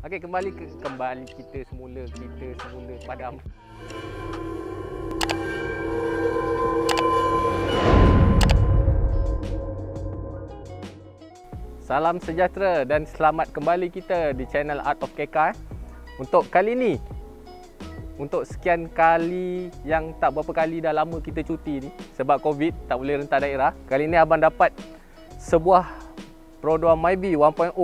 Okey, kembali ke kembali kita semula, kita semula padam. Salam sejahtera dan selamat kembali kita di channel Art of KK. Untuk kali ni, untuk sekian kali yang tak berapa kali dah lama kita cuti ni sebab COVID tak boleh rentas daerah. Kali ni abang dapat sebuah Prodoa Mybi 1.0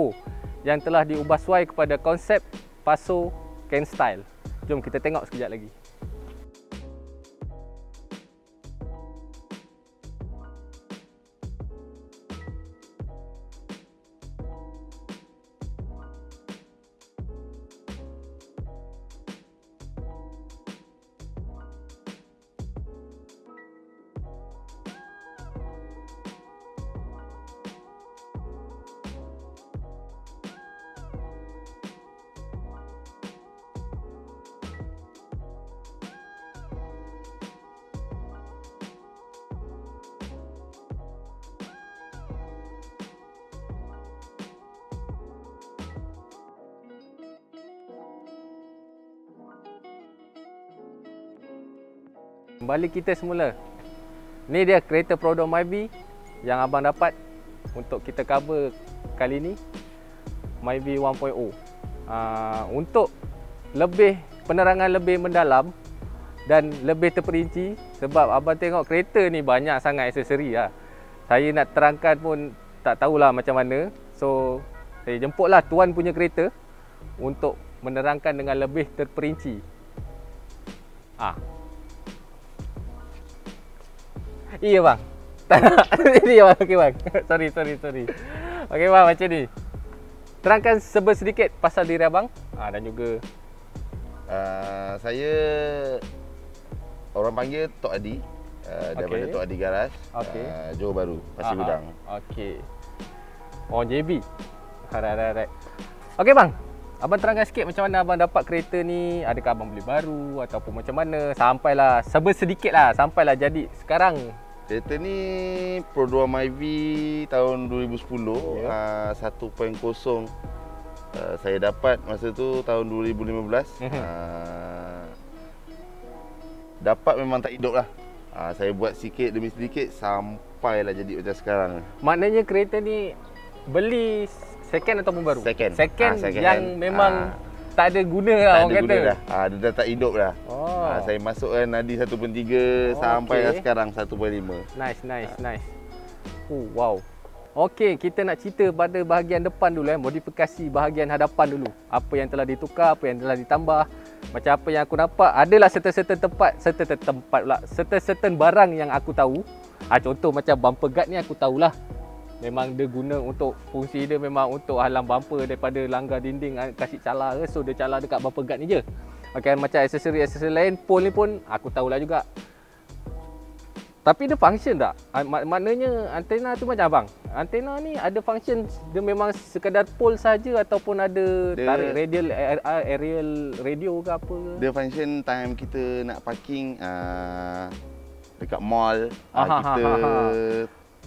yang telah diubah suai kepada konsep Paso Can Style. Jom kita tengok sekejap lagi. Kembali kita semula. Ni dia kereta Prodo Myvi yang abang dapat untuk kita cover kali ni. Myvi 1.0. Uh, untuk lebih penerangan lebih mendalam dan lebih terperinci sebab abang tengok kereta ni banyak sangat aksesori lah. Saya nak terangkan pun tak tahulah macam mana. So saya jemputlah tuan punya kereta untuk menerangkan dengan lebih terperinci. Ah, Iya bang. Tak nak. Ini bang. Okey bang. sorry, sorry, sorry. Okey bang, macam ni. Terangkan sebe sedikit pasal diri abang ha, dan juga uh, saya orang panggil Tok Adi uh, daripada Okey. Tok Adi Garage Okey. uh, Johor Baru Pasir Aha. Gudang Okey. Oh, JB. Alright, alright. Okey bang. Abang terangkan sikit macam mana abang dapat kereta ni? Adakah abang beli baru Ataupun macam mana? Sampailah Sebe sedikit lah. Sampailah jadi Sekarang. Kereta ni Pro 2 Myvi tahun 2010 Ya. uh, 1.0 uh, saya dapat masa tu tahun 2015 Mhm. uh, dapat memang tak hidup lah. Uh, saya buat sikit demi sedikit sampailah jadi macam sekarang. Maknanya kereta ni Beli Second ataupun baru? Second. Second, Ah, second yang hand. memang Ah. Tak ada guna lah tak orang ada kata guna dah uh, dia dah tak hidup dah Oh. Ah, saya masukkan nadi 1.3 Oh, sampai okay. sekarang 1.5. Nice, nice, nice. Oh, wow. Okey, kita nak cerita pada bahagian depan dulu eh, modifikasi bahagian hadapan dulu. Apa yang telah ditukar, apa yang telah ditambah. Macam apa yang aku nampak, adalah certain-certain tempat, certain tempat pula, certain-certain barang yang aku tahu. Ah contoh macam bumper guard ni aku tahulah. Memang dia guna untuk fungsi dia memang untuk halang bumper daripada langgar dinding ah, kasih cala ke. So dia cala dekat bumper guard ni je. Okey, macam aksesori-aksesori lain, pole ni pun aku tahulah juga. Tapi dia function tak? Ah, Mak- maknanya antena tu macam abang. Antena ni ada function dia memang sekadar pole saja ataupun ada Dia- tarik radial aer- aerial radio ke apa ke? Dia function time kita nak parking uh, dekat mall, Aha, uh, kita ha, ha,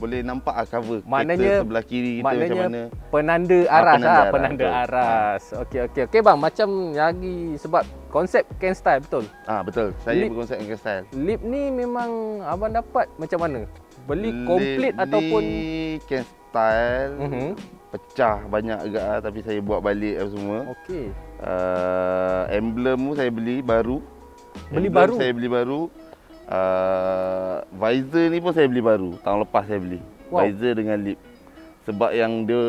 boleh nampak uh, cover Maknanya- kereta sebelah kiri kita maknanya macam mana. penanda aras penanda ah, aras, penanda betul. aras. Okey okey okey bang macam lagi sebab konsep can style betul. Ah betul. Saya Lip- berkonsep dengan style. Lip ni memang abang dapat macam mana? Beli komplit ataupun can style Mhm. pecah banyak agak ah, tapi saya buat balik apa semua. okey. Uh, emblem tu saya beli baru. Beli emblem baru? Saya beli baru. Uh, visor ni pun saya beli baru. Tahun lepas saya beli. Wow. Visor dengan lip. Sebab yang dia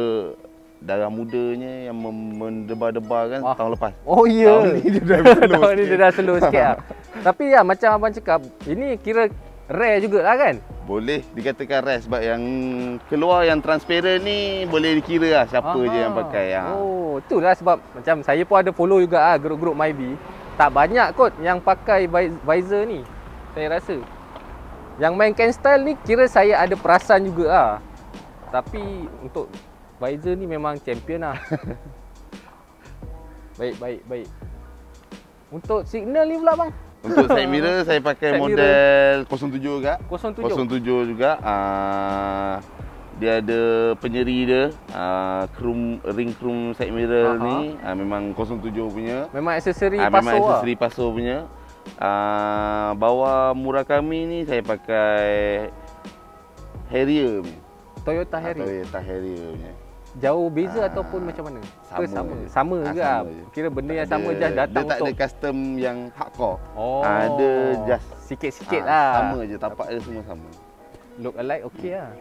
darah mudanya yang mendebar-debar kan tahun lepas. Oh ya. Tahun ni dia dah slow Tahun ni sikit. dia dah slow sikit lah. Tapi ya macam abang cakap, ini kira rare juga lah kan? Boleh dikatakan rare sebab yang keluar yang transparent ni boleh dikira lah siapa je Aha. yang pakai. Ha. Oh, itulah sebab macam saya pun ada follow juga ah grup-grup MyB. Tak banyak kot yang pakai vi- visor ni. Saya rasa. Yang main can style ni kira saya ada perasan juga ah. Tapi untuk visor ni memang champion lah. baik, baik, baik. Untuk signal ni pula bang. Untuk side mirror saya pakai Side model 07 juga. 07. 07 juga. Uh, dia ada penyeri dia, uh, chrome ring chrome side mirror Aha. ni uh, memang 07 punya. Memang aksesori Ah, paso memang lah. aksesori paso punya. Uh, bawah murah kami ni saya pakai Harrier punya. Toyota Ah, Harrier. Toyota Harrier punya. Jauh beza Ah, ataupun macam mana? Ke sama sama. je. Sama Ah, juga. sama je. Kira benda yang Tak sama ada- just datang Dia tak untuk ada custom yang hardcore. Oh. Ah, ada just sikit-sikit Ah, lah. Sama je, tapak dia semua sama. Look alike okey lah.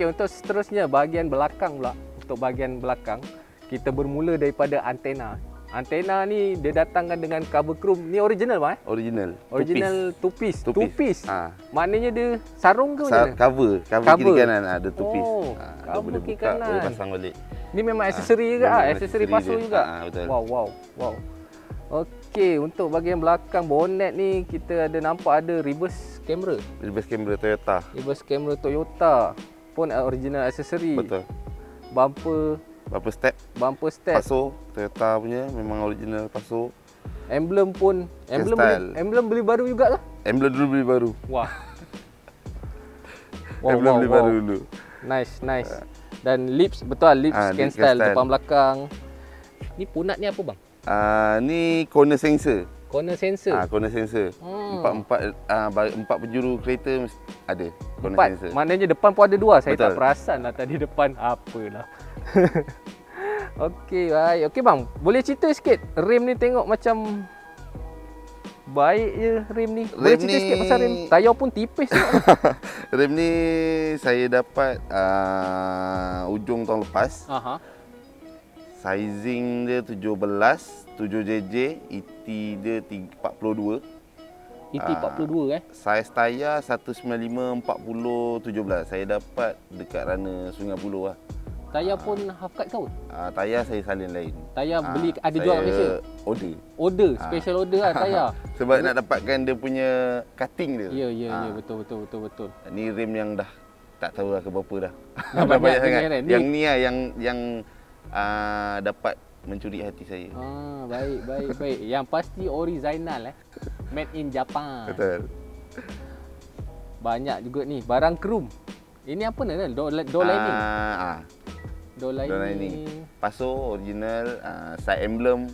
Okay, untuk seterusnya bahagian belakang pula. Untuk bahagian belakang, kita bermula daripada antena. Antena ni dia datangkan dengan cover chrome. Ni original bang eh? Original. Original two piece. Two Two piece. piece. Ha. Maknanya dia sarung ke macam Sa- mana? cover, cover, Cover. kiri kanan ada two piece. Oh, dia cover boleh kiri buka, kanan. boleh pasang balik. Ni memang aksesori juga ah, aksesori pasu dia. juga. Ah, betul. Wow, wow, wow. Okey, untuk bahagian belakang bonnet ni kita ada nampak ada reverse camera. Reverse camera Toyota. Reverse camera Toyota pun original aksesori. Betul. Bumper, Berapa step? bumper step, Paso Toyota punya memang original Paso. emblem pun emblem style. beli, emblem beli baru juga lah. Emblem dulu beli baru. Wah. wow, Emblem wow, beli wow. baru dulu. Nice, nice. Dan lips betul lips Ah, scan lips style, style. depan belakang. Ni punat ni apa bang? Ah ni corner sensor. Corner sensor. Ah corner sensor. Hmm. Empat empat ah empat penjuru kereta ada corner Empat. sensor. Maknanya depan pun ada dua. Saya tak Betul. perasan lah tadi depan. Apalah. Okey, baik. Okey bang, boleh cerita sikit. Rim ni tengok macam baik je rim ni. Boleh Rim cerita ni- sikit pasal rim. Tayar pun tipis. Rem ni saya dapat ah ujung tahun lepas. Aha. Sizing dia 17, 7JJ, ET dia 3- 42. ET Ah. 42 eh. Saiz tayar 195 40 17. Saya dapat dekat Rana Sungai Buloh lah. Tayar pun half cut kau. Ah, tayar saya salin lain. Tayar Ah, beli ada saya jual kat Malaysia. Order. Order, Ah. special order lah tayar. Sebab nak dapatkan dia punya cutting dia. Ya, ya, Ah, ya, betul betul betul betul. Ni rim yang dah tak tahu lah ke berapa dah. Dah banyak dengan rim. Ni- Yang ni lah yang yang ah, dapat mencuri hati saya. Ah, baik, baik, baik. Yang pasti original eh. Made in Japan. Betul. Banyak juga ni barang chrome. Ini apa ni? Door, door lining. Ah, ah, Door lining. door lining. Paso original, ah, side emblem.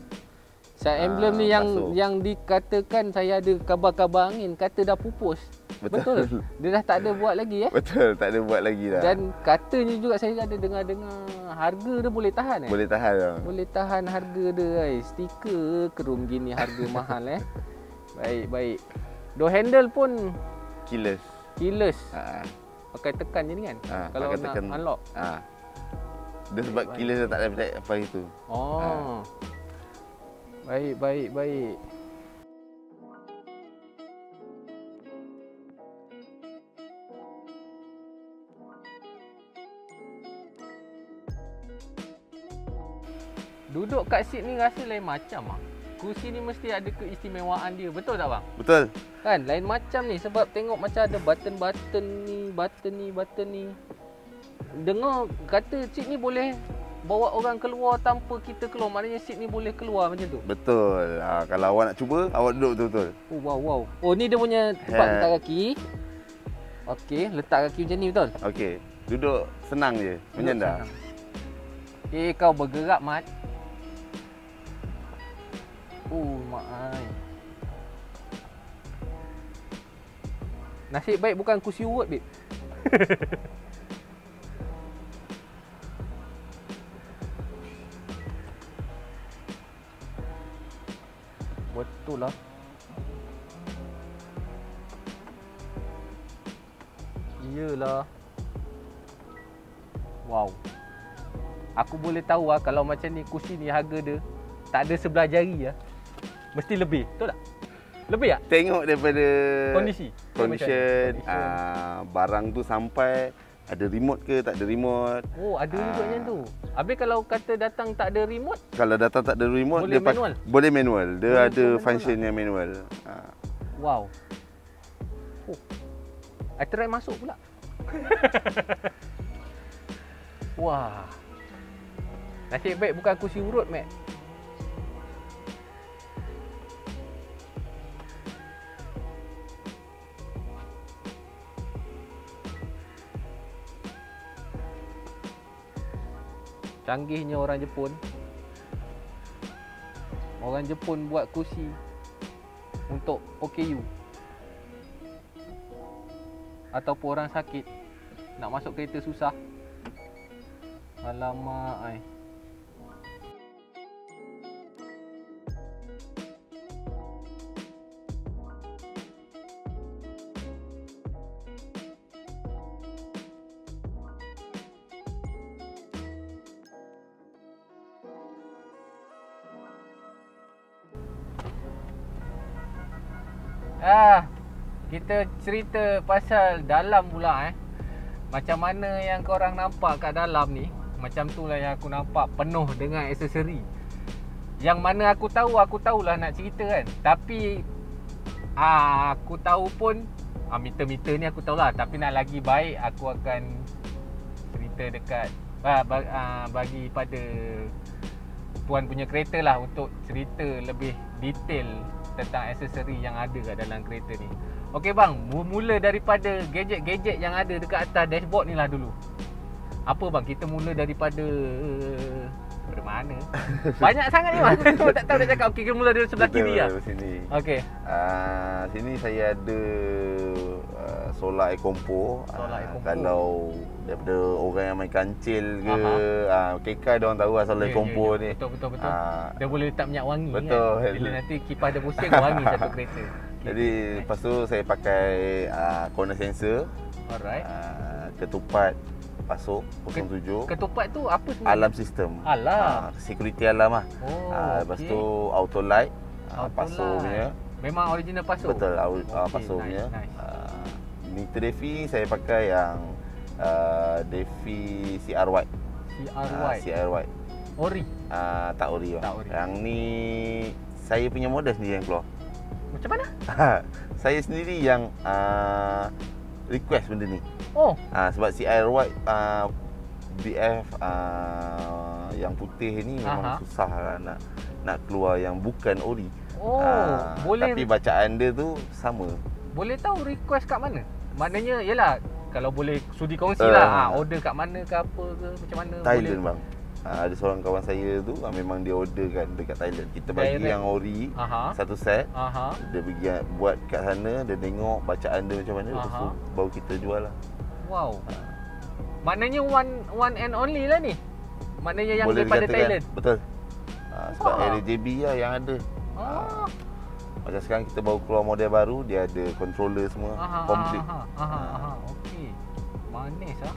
Saya Ah, emblem ni yang pasu. yang dikatakan saya ada kabar-kabar angin kata dah pupus. Betul. Dia dah tak ada buat lagi eh. Betul, tak ada buat lagi dah. Dan katanya juga saya ada dengar-dengar harga dia boleh tahan eh. Boleh tahan lah. Boleh tahan harga dia guys. Stiker chrome gini harga mahal eh. Baik, baik. Door handle pun Killers. keyless. Ah, Pakai tekan je ni kan. ah, Kalau nak tekan. unlock. Ah. Dia sebab Baik, killers dia tak ada apa itu. Oh. Ah. Baik, baik, baik. Duduk kat seat ni rasa lain macam ah. Kursi ni mesti ada keistimewaan dia. Betul tak bang? Betul. Kan lain macam ni sebab tengok macam ada button-button ni, button ni, button ni. Dengar kata seat ni boleh bawa orang keluar tanpa kita keluar. Maknanya seat ni boleh keluar macam tu. Betul. Ah, kalau awak nak cuba, awak duduk betul-betul. Oh wow wow. Oh ni dia punya tempat Ha. letak kaki. Okey, letak kaki macam ni betul. Okey. Duduk senang je. Menyandar. Eh kau bergerak mat. Oh mak ai. Nasib baik bukan kursi urut, babe. Betul lah. Iyalah. Wow. Aku boleh tahu lah kalau macam ni kursi ni harga dia tak ada sebelah jari lah. Mesti lebih. Betul tak? Lebih tak? Tengok daripada Kondisi. condition, Condition. ah, barang tu sampai ada remote ke tak ada remote. Oh, ada juga Ah. macam tu. Habis kalau kata datang tak ada remote, Kalau datang tak ada remote Boleh dia manual? boleh manual. Dia Boleh ada function yang manual. Ah. wow. Oh. I try masuk pula. Wah. Nasib baik bukan kursi urut, Mac. Canggihnya orang Jepun. Orang Jepun buat kursi untuk OKU. Ataupun orang sakit nak masuk kereta susah. Alamak ai. Ah, kita cerita pasal dalam pula eh. Macam mana yang korang nampak kat dalam ni Macam tu lah yang aku nampak penuh dengan aksesori. Yang mana aku tahu, aku tahulah nak cerita kan. Tapi ah, Aku tahu pun ah, Meter-meter ni aku tahulah. Tapi nak lagi baik aku akan Cerita dekat ah, bagi, ah, bagi pada Tuan punya kereta lah Untuk cerita lebih detail Tentang aksesori yang ada kat dalam kereta ni. Okey bang, mula daripada gadget-gadget yang ada dekat atas dashboard ni lah dulu. Apa bang, kita mula daripada daripada mana? Banyak sangat ni bang. Aku tak tahu nak cakap. Okey, kita mula dari sebelah kiri lah. Sini. Okey. Uh, sini saya ada uh, solar air compo. Solar air Ah, compo. Kalau daripada orang yang main kancil ke, uh, KK dia orang tahu lah solar air Ya, ya, compo ya. ni. Betul, betul, betul. Ah, Dia boleh letak minyak wangi Betul. kan. Bila nanti kipas dia pusing, wangi satu kereta. Okay. Jadi lepas tu saya pakai uh, corner sensor, Alright. uh, ketupat pasuk 07, Ketupat tu apa sebenarnya? alarm sistem. Alarm. Ah, security alarm lah. Oh, Ah, lepas okey. tu auto light, uh, Auto pasuk light. punya. Memang original pasuk? Betul, au- uh, pasuk nice, punya. nice. Uh, meter defi saya pakai yang uh, defi CR white. CR Ah, white. CR white. Ori. Uh, tak ori. bang. Tak ori. Yang ni saya punya model sendiri yang keluar. Macam mana? saya sendiri yang uh, request benda ni. Oh, Uh, sebab CR white uh, BF uh, yang putih ni memang Aha. susah lah nak nak keluar yang bukan ori. oh, Ah, boleh Tapi bacaan dia tu sama. Boleh tahu request kat mana? Maknanya yalah kalau boleh sudi kongsi Uh, lah ha, order kat mana ke apa ke macam mana Thailand boleh. bang. Ah, ada seorang kawan saya tu ah, memang dia order kan dekat Thailand. Kita bagi Direct. yang ori Aha. satu set. Aha. Dia pergi buat kat sana, dia tengok bacaan dia macam mana, lepas tu baru kita jual lah. Wow. Maknanya one one and only lah ni. Maknanya yang Boleh daripada dikatakan. Thailand. Betul. Sebab Wah. area JB lah yang ada. Ah. Macam sekarang kita baru keluar model baru, dia ada controller semua, Aha. complete. Aha. Aha. aha. Okey. Manis ah.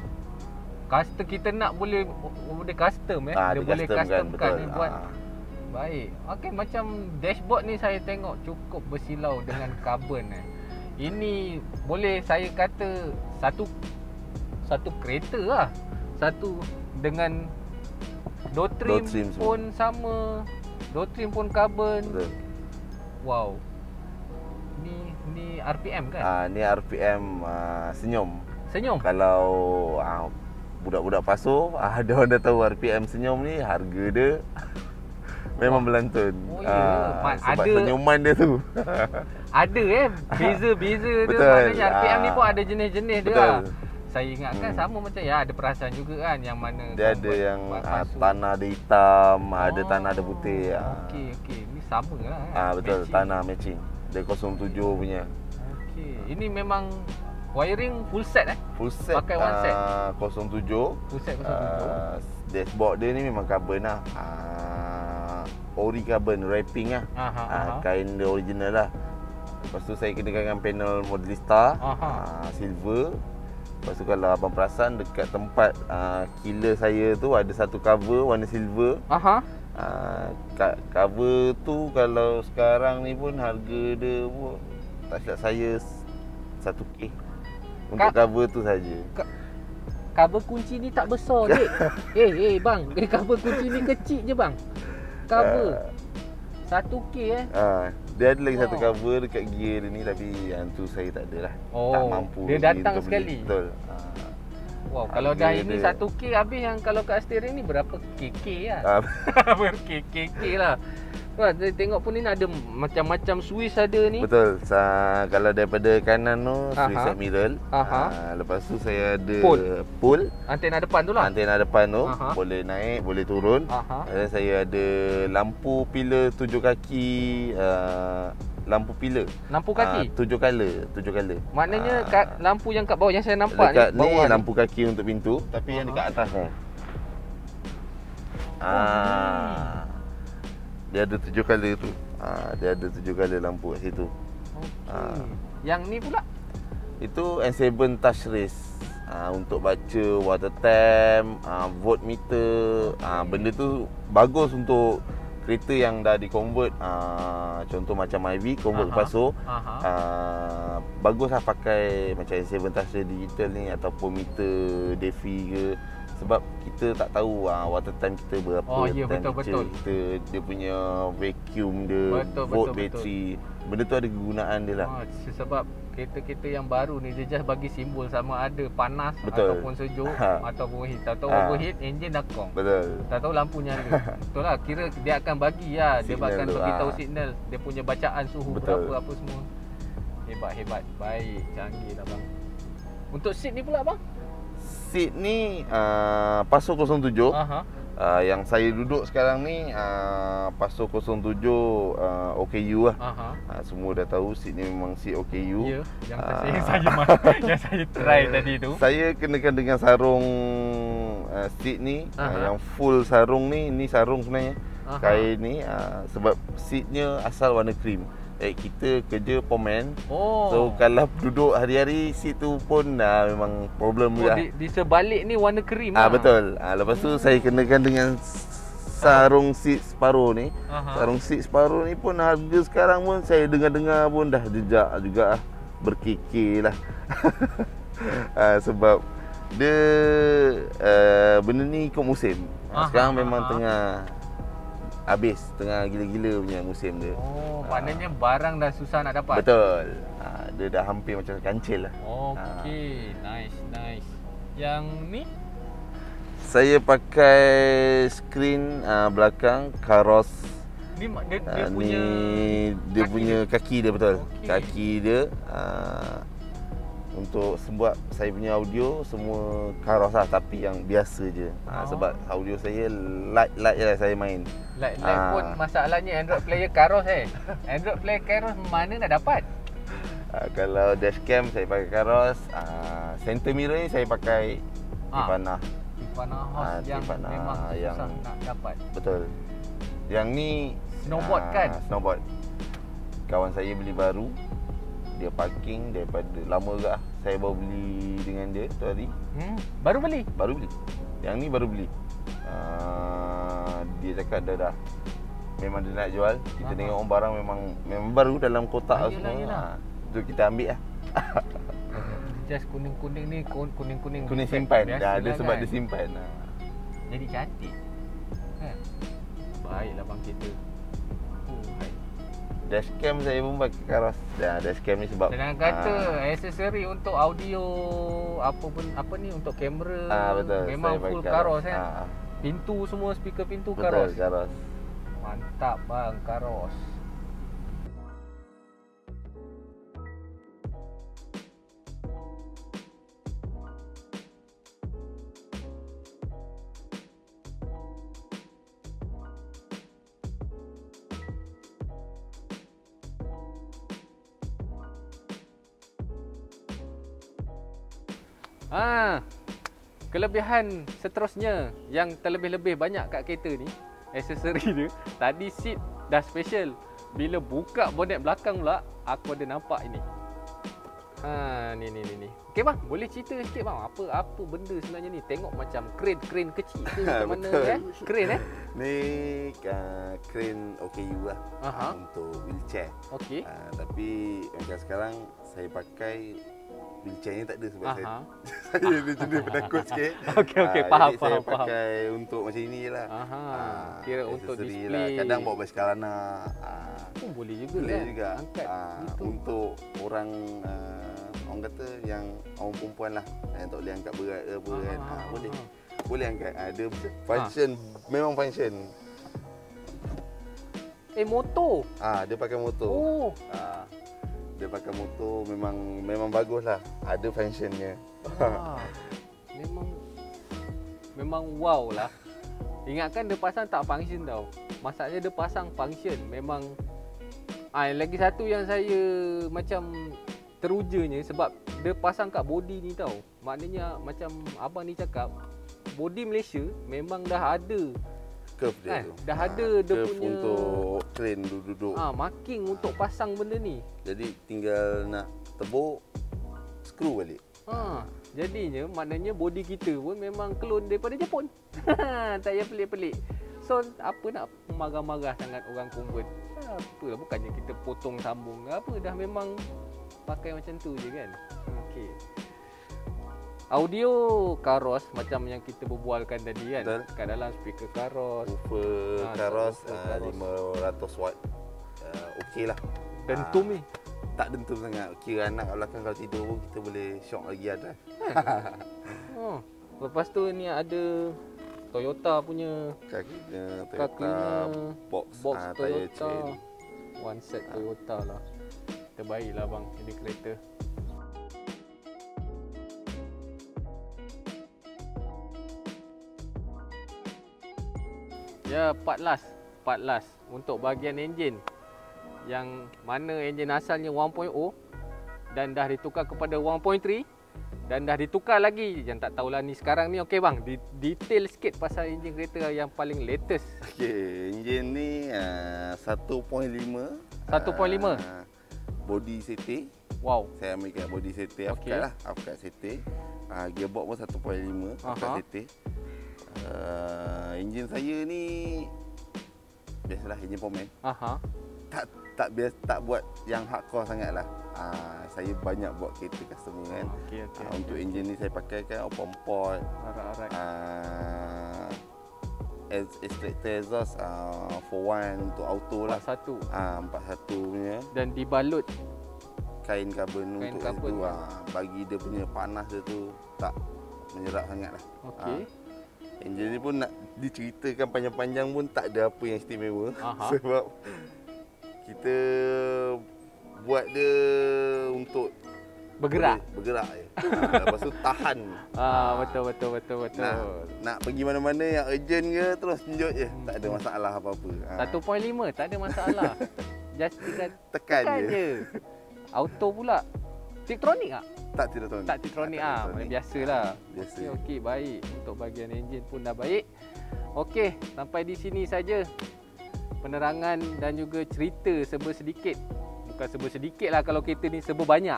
Custom kita nak boleh boleh custom eh. Ah, dia dia boleh custom kan, kan, ni buat Ah. Baik. Okey macam dashboard ni saya tengok cukup bersilau dengan carbon eh. Ini boleh saya kata satu satu kereta lah. Satu dengan door trim, Door trim semua. pun sama. Door trim pun carbon. Betul. Wow. Ni ni RPM kan? Ah, ni RPM ah, senyum. Senyum. Kalau ah, budak-budak paso, ah, dia orang dah tahu RPM senyum ni harga dia memang berlantun. Oh, ya. Ma- sebab ada- senyuman dia tu. Ada eh beza-beza dia Betul. maknanya RPM ni Ah. pun ada jenis-jenis dia Betul. lah. Saya ingatkan Hmm. sama macam ya ada perasaan juga kan yang mana Dia ada yang ah, tanah ada hitam, ada Oh, tanah ada putih. Ah. Okey okey ni sama lah eh. Ah betul, Matching. tanah matching. Dia 07 punya. Okey ini memang wiring full set eh. Full set Pakai one set? ah, 07. Full set pasal uh, Uh, dashboard dia ni memang carbon lah. Uh, ori carbon wrapping lah. Aha, Uh, aha. kain dia original lah. Lepas tu saya kenakan dengan panel Modelista Aha. uh, silver. Lepas tu kalau abang perasan dekat tempat uh, killer saya tu ada satu cover warna silver. Aha. Uh, ka- cover tu kalau sekarang ni pun harga dia pun tak silap saya 1k. Untuk Ka- cover tu saja. Cover kunci ni tak besar dek. eh eh bang, eh, cover kunci ni kecil je bang. Cover 1k eh. Ah, dia ada lagi satu Oh. cover dekat gear dia ni tapi yang tu saya tak ada lah. Oh, tak mampu dia datang untuk beli. sekali? Betul. Ah, Wow, kalau dah ini dia- 1K habis yang kalau kat steering ni berapa KK lah. Ah, Ber-KK lah. Wah, saya tengok pun ni ada macam-macam Swiss ada ni. Betul. Sa, kalau daripada kanan tu Swiss Aha. Admiral. Aha. Ah, lepas tu saya ada Pole. pole. Antena depan tu lah. Antena depan tu Aha. boleh naik, boleh turun. Aha. Dan saya ada lampu pilar tujuh kaki uh, lampu pilar. Lampu kaki. tujuh color, tujuh color. Maknanya Ah, kat lampu yang kat bawah yang saya nampak dekat ni ni bawah lampu kaki untuk pintu tapi yang Aha. dekat atas ni. Ah. Dia ada tujuh color tu. Ah, dia ada tujuh color lampu kat situ. Okey. Ah. Yang ni pula. Itu N7 touch race. Ah, untuk baca water temp, ah, volt meter, ah, benda tu bagus untuk kereta yang dah di-convert ah, contoh macam IV convert Aha. paso Aha. ah, baguslah pakai macam N7 touch race digital ni ataupun meter DeFi ke sebab kita tak tahu ah, water time kita berapa Oh, ya, betul, betul. kita dia punya vacuum dia Betul, volt betul, battery benda tu ada kegunaan dia lah Oh, sebab kereta-kereta yang baru ni dia just bagi simbol sama ada panas Betul. ataupun sejuk Ha. ataupun heat. Tak tahu Ha. overheat enjin dah kong. betul Tak tahu lampu nyala. Betul lah kira dia akan bagi lah dia akan tu, beritahu ha. signal dia punya bacaan suhu Betul. berapa apa semua. Hebat hebat. Baik, canggih lah bang. Untuk seat ni pula bang? Seat ni uh, Paso 07 Aha. uh, Yang saya duduk sekarang ni uh, Paso 07 uh, OKU lah Aha. uh, Semua dah tahu seat ni memang seat OKU Ya, yang Ah. saya saya yang saya try tadi tu. Saya kenakan dengan sarung uh, seat ni uh, Aha. Yang full sarung ni Ni sarung sebenarnya Aha. Kain ni uh, Sebab seatnya asal warna krim Eh kita kerja pomen Oh. So kalau duduk hari-hari seat tu pun uh, memang problem oh, juga di, di sebalik ni warna krim Ah lah. betul. Ah lepas tu saya kenakan dengan sarung seat separuh ni. Aha. Sarung seat separuh ni pun harga sekarang pun saya dengar-dengar pun dah jejak juga ah. Berkikir lah. ah, sebab dia uh, benda ni ikut musim. Ah, Aha, sekarang memang aha. tengah habis, tengah gila-gila punya musim dia. Oh, maknanya barang dah susah nak dapat. Betul. Ah, dia dah hampir macam kancil lah. Okey, nice, nice. Yang ni? Saya pakai skrin uh, belakang Karos Ni dia, dia uh, punya ni dia kaki punya kaki dia betul. Okey. Kaki dia uh, untuk sebab saya punya audio semua Karos lah tapi yang biasa je. Uh, Oh. sebab audio saya light-light je lah saya main. Like, like Ah. pun masalahnya Android player Karos eh. Android player Karos mana nak dapat? Uh, kalau dashcam saya pakai Karos, uh, center mirror ni saya pakai. Ivana. Ivana House Ah, yang Ivana memang yang- susah nak dapat. Betul. Yang ni Snowboard ah, kan? Snowboard. Kawan saya beli baru. Dia parking daripada lama juga. ah. Saya baru beli dengan dia tu hari. Hmm, baru beli. Baru beli. Yang ni baru beli. Uh, dia cakap dah dah memang dia nak jual. Kita Aha. tengok orang barang memang memang baru dalam kotak Ah, semua. yelah. Ah, tu kita ambil lah. Just kuning-kuning ni kun- kuning-kuning Kuning defect simpan. Dah, dia lah sebab kan. dia simpan. Ah. Jadi cantik. Kan? Baiklah bang kita. Dashcam saya pun pakai karos. Dah dashcam ni sebab Senang kata ah, aksesori untuk audio apa pun apa ni untuk kamera ah, betul. memang full karos kan. Ah. Pintu semua speaker pintu Betul, karos. karos. Mantap bang karos. Ah, kelebihan seterusnya yang terlebih-lebih banyak kat kereta ni, aksesori dia, tadi seat dah special. Bila buka bonet belakang pula, aku ada nampak ini. Ha, ni ni ni ni. Okey bang, boleh cerita sikit bang, apa apa benda sebenarnya ni? Tengok macam crane-crane kecil ke macam mana eh? Crane eh? Ni uh, crane OKU lah Aha. uh, untuk wheelchair. Okey. Uh, tapi macam sekarang saya pakai Wheelchair ni tak ada sebab saya, Aha. saya ni jenis penakut sikit. Okey okey Ah, faham jadi faham saya faham. pakai untuk macam ni je lah. Aha. Ah, Kira untuk aksesori display. Lah. Kadang bawa basikal anak. Ah, pun boleh juga boleh kan. juga. Angkat Ah, gitu. untuk orang uh, orang kata yang orang perempuan lah yang tak boleh angkat berat ke apa kan. Ah, Ah, boleh. ah. Boleh angkat. Ah, dia function memang function. Eh motor. Ah, dia pakai motor. Oh. Ah, dia pakai motor memang memang bagus lah. Ada functionnya. Wah. Memang memang wow lah. Ingatkan dia pasang tak function tau. Masalahnya dia pasang function. Memang ah lagi satu yang saya macam terujanya sebab dia pasang kat body ni tau. Maknanya macam abang ni cakap body Malaysia memang dah ada Curve dia Kan, tu. dah Ah, ada dia punya- untuk train duduk-duduk. ah marking untuk pasang benda ni. Jadi tinggal nak tebuk screw balik. Ha, jadinya maknanya body kita pun memang klon daripada Jepun. tak payah pelik-pelik. So apa nak marah-marah sangat orang convert. Apa lah bukannya kita potong sambung ke apa dah memang pakai macam tu je kan. Okey. Audio Karos macam yang kita berbualkan tadi kan. Betul. Kat dalam speaker Karos. Woofer Ah, Karos woofer uh, Karos. 500 watt. Uh, Okey lah. Dentum ni. Tak dentum sangat. Kira anak kat belakang kalau tidur pun kita boleh shock lagi ada. Oh. Lepas tu ni ada Toyota punya Kakinya Toyota kakinya box, box ah, tire Toyota. One set Toyota lah. Terbaik lah bang ini kereta. Ya, part last. Part last untuk bahagian enjin. Yang mana enjin asalnya 1.0 dan dah ditukar kepada 1.3 dan dah ditukar lagi. Yang tak tahulah ni sekarang ni okey bang. Di, detail sikit pasal enjin kereta yang paling latest. Okey, enjin ni uh, 1.5. 1.5? Ah, body CT. Wow. Saya ambil kat body Okey. okay. lah. Afkat CT. Uh, gearbox pun 1.5 Afkat Aha. Uh, enjin saya ni biasalah enjin Pomen. Aha. Tak tak bias tak buat yang hardcore sangat lah. Uh, saya banyak buat kereta customer kan. Okey okey. Uh, untuk enjin ni saya pakai kan open port. Alright alright. Uh, extractor exhaust uh, for one untuk auto lah. satu Ah uh, 41 punya dan dibalut kain karbon Kain untuk karbon. itu ah bagi dia punya panas dia tu tak menyerap sangat lah. okey. Enjin ni pun nak diceritakan panjang-panjang pun tak ada apa yang istimewa Aha. sebab kita buat dia untuk Bergerak. boleh bergerak je. ha, lepas tu tahan. Ah betul betul betul betul. Nak nak pergi mana-mana yang urgent ke terus tunjuk je. Tak ada masalah apa-apa. Ha, 1.5 tak ada masalah. Just tinggal tekan, tekan je. je. Auto pula. Tiptronic tak? Tak tahu. Tak Tiptronic ah. Biasalah. Biasa. Okey okey baik. Untuk bahagian enjin pun dah baik. Okey, sampai di sini saja penerangan dan juga cerita serba sedikit. Bukan serba sedikit lah kalau kereta ni serba banyak.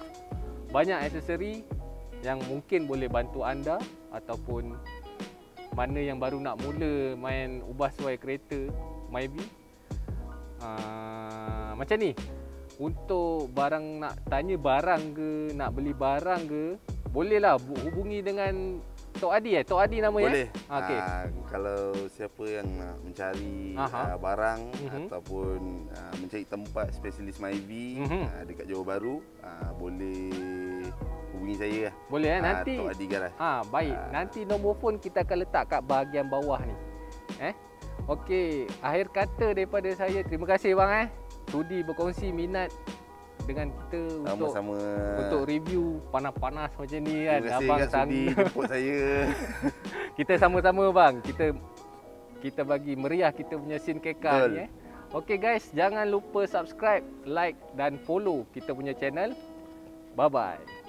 Banyak aksesori yang mungkin boleh bantu anda ataupun mana yang baru nak mula main ubah suai kereta Myvi. Uh, macam ni. Untuk barang nak tanya barang ke, nak beli barang ke, bolehlah bu- hubungi dengan Tok Adi eh? Tok Adi nama Boleh. ya? Okey. Ah, kalau siapa yang nak mencari Aha. uh, barang Mhm. ataupun uh, mencari tempat spesialis MyV Mhm. uh, dekat Johor Bahru, uh, boleh hubungi saya lah. Boleh eh Ah, nanti. Tok Adi Garage. Ah, baik. Ah. Nanti nombor phone kita akan letak kat bahagian bawah ni. Eh? Okey, akhir kata daripada saya. Terima kasih bang eh. Sudi berkongsi minat dengan kita untuk Sama-sama. untuk review panas-panas macam ni kan. Terima Abang Kak Sudi jemput saya. kita sama-sama bang. Kita kita bagi meriah kita punya kekar Betul. ni eh. Okey guys, jangan lupa subscribe, like dan follow kita punya channel. Bye bye.